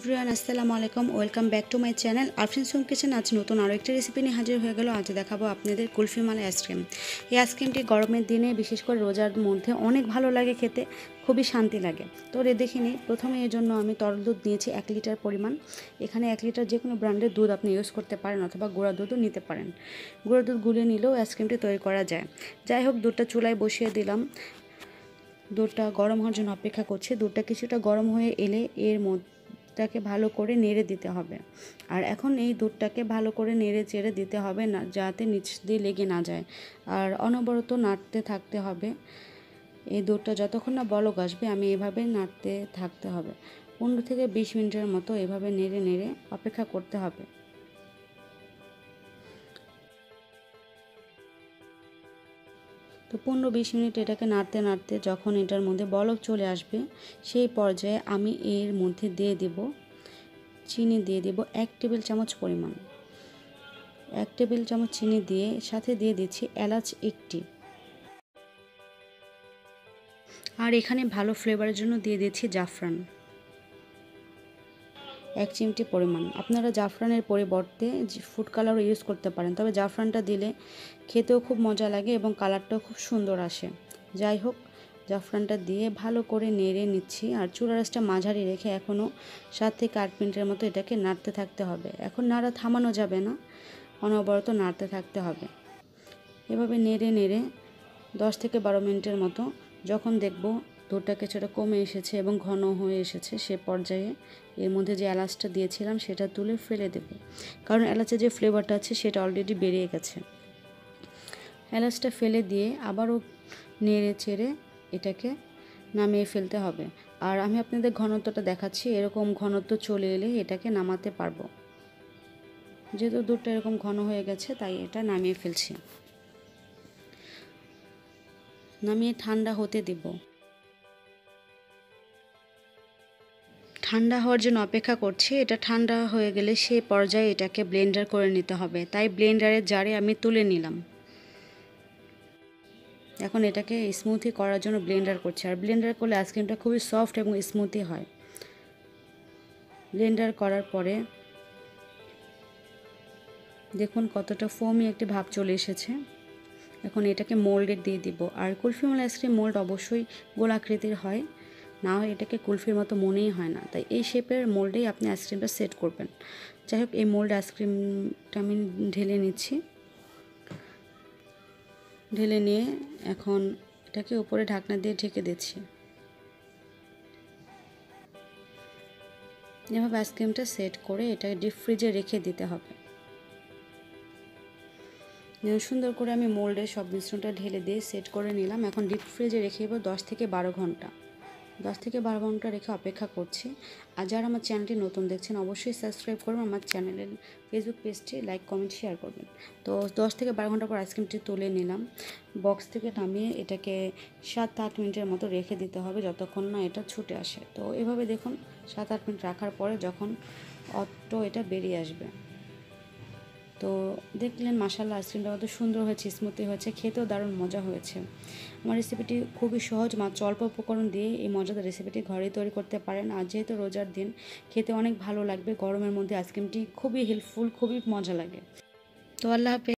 Everyone, আসসালামু আলাইকুম। Welcome back to my channel Arfin Som kitchen. আজ নতুন আরও একটি রেসিপি নিয়ে হাজির হয়ে গেল। আজ দেখাবো আপনাদের কুলফি মালাই আইসক্রিম এই আইসক্রিমটি গরমের দিনে, বিশেষ করে রোজার মধ্যে, অনেক ভালো লাগে খেতে, খুবই শান্তি লাগে। তো রে, দেখে নিই প্রথমে এর জন্য আমি তরল দুধ নিয়েছি এক লিটার পরিমাণ। এখানে এক লিটার যে কোনো ব্র্যান্ডের দুধ আপনি ইউজ করতে পারেন অথবা গুঁড়া দুধও নিতে পারেন। গুঁড়া দুধ গুলিয়ে নিলেও আইসক্রিমটি তৈরি করা যায়। যাই হোক, দুধটা চুলায় বসিয়ে দিলাম। দুধটা গরম হওয়ার জন্য অপেক্ষা করছে। দুধটা কিছুটা গরম হয়ে এলে এর মধ্যটাকে ভালো করে নেড়ে দিতে হবে। আর এখন এই দুধটাকে ভালো করে নেড়ে চেড়ে দিতে হবে না, যাতে নিচ দিয়ে লেগে না যায়। আর অনবরত নাড়তে থাকতে হবে। এই দুধটা যতক্ষণ না বলক আসবে, আমি এভাবে নাড়তে থাকতে হবে। পনেরো থেকে বিশ মিনিটের মতো এভাবে নেড়ে নেড়ে অপেক্ষা করতে হবে। তো পনেরো বিশ মিনিট এটাকে নাড়তে নাড়তে যখন এটার মধ্যে বলক চলে আসবে, সেই পর্যায়ে আমি এর মধ্যে দিয়ে দেব, চিনি দিয়ে দেব এক টেবিল চামচ পরিমাণ। এক টেবিল চামচ চিনি দিয়ে সাথে দিয়ে দিচ্ছি এলাচ একটি। আর এখানে ভালো ফ্লেভারের জন্য দিয়ে দিচ্ছি জাফরান। এক চিমটি পরিমাণ। আপনারা জাফরানের পরিবর্তে ফুড কালারও ইউজ করতে পারেন, তবে জাফরানটা দিলে খেতেও খুব মজা লাগে এবং কালারটাও খুব সুন্দর আসে। যাই হোক, জাফরানটা দিয়ে ভালো করে নেড়ে নিচ্ছি আর চুলা মাঝারি রেখে এখনও সাত থেকে আট মিনিটের মতো এটাকে নাড়তে থাকতে হবে। এখন নাড়া থামানো যাবে না, অনবরত নাড়তে থাকতে হবে। এভাবে নেড়ে নেড়ে দশ থেকে বারো মিনিটের মতো যখন দেখব দুধটা কিছুটা কমে এসেছে এবং ঘন হয়ে এসেছে, সে পর্যায়ে এর মধ্যে যে এলাচটা দিয়েছিলাম সেটা তুলে ফেলে দেব। কারণ এলাচের যে ফ্লেভারটা আছে সেটা অলরেডি বেরিয়ে গেছে। এলাচটা ফেলে দিয়ে আবারও নেড়ে চেড়ে এটাকে নামিয়ে ফেলতে হবে। আর আমি আপনাদের ঘনত্বটা দেখাচ্ছি, এরকম ঘনত্ব চলে এলে এটাকে নামাতে পারব। যেহেতু দুধটা এরকম ঘন হয়ে গেছে, তাই এটা নামিয়ে ফেলছি। নামিয়ে ঠান্ডা হতে দেব। ঠান্ডা হওয়ার জন্য অপেক্ষা করছি, এটা ঠান্ডা হয়ে গেলে সে পর্যায়ে এটাকে ব্লেন্ডার করে নিতে হবে। তাই ব্লেন্ডারের জারে আমি তুলে নিলাম। এখন এটাকে স্মুথি করার জন্য ব্লেন্ডার করছি। আর ব্লেন্ডার করলে আইসক্রিমটা খুবই সফট এবং স্মুথি হয়। ব্লেন্ডার করার পরে দেখুন কতটা ফোমি একটি ভাব চলে এসেছে। এখন এটাকে মোল্ডে দিয়ে দিব। আর কুলফি মাল আইসক্রিম মোল্ড অবশ্যই গোলাকৃতির হয়। না হয় এটাকে কুলফির মতো মনেই হয় না। তাই এই শেপের মোল্ডেই আপনি আইসক্রিমটা সেট করবেন। যাই হোক, এই মোল্ড আইসক্রিমটা আমি ঢেলে নিচ্ছি। ঢেলে নিয়ে এখন এটাকে উপরে ঢাকনা দিয়ে ঢেকে দিচ্ছি। এভাবে আইসক্রিমটা সেট করে এটাকে ডিপ ফ্রিজে রেখে দিতে হবে। সুন্দর করে আমি মোল্ডে সব মিশ্রণটা ঢেলে দিয়ে সেট করে নিলাম। এখন ডিপ ফ্রিজে রেখে দেবো দশ থেকে বারো ঘণ্টা। দশ থেকে বারো ঘণ্টা রেখে অপেক্ষা করছি। আর যারা আমার চ্যানেলটি নতুন দেখছেন, অবশ্যই সাবস্ক্রাইব করবেন আমার চ্যানেলের ফেসবুক পেজটি লাইক কমেন্ট শেয়ার করবেন। তো দশ থেকে বারো ঘণ্টা পর আইসক্রিমটি তুলে নিলাম। বক্স থেকে নামিয়ে এটাকে সাত আট মিনিটের মতো রেখে দিতে হবে যতক্ষণ না এটা ছুটে আসে। তো এভাবে দেখুন, সাত আট মিনিট রাখার পরে যখন অটো এটা বেরিয়ে আসবে। তো দেখলেন মাসাল্লা আইসক্রিমটা কত সুন্দর হয়েছে স্মুথি হয়েছে, খেতেও দারুণ মজা হয়েছে। আমার রেসিপিটি খুবই সহজ, মাত্র অল্প উপকরণ দিয়ে এই মজাদার রেসিপিটি ঘরে তৈরি করতে পারেন। আর যেহেতু রোজার দিন, খেতে অনেক ভালো লাগবে, গরমের মধ্যে আইসক্রিমটি খুবই হেল্পফুল খুবই মজা লাগে। তো আল্লাহ হাফেজ।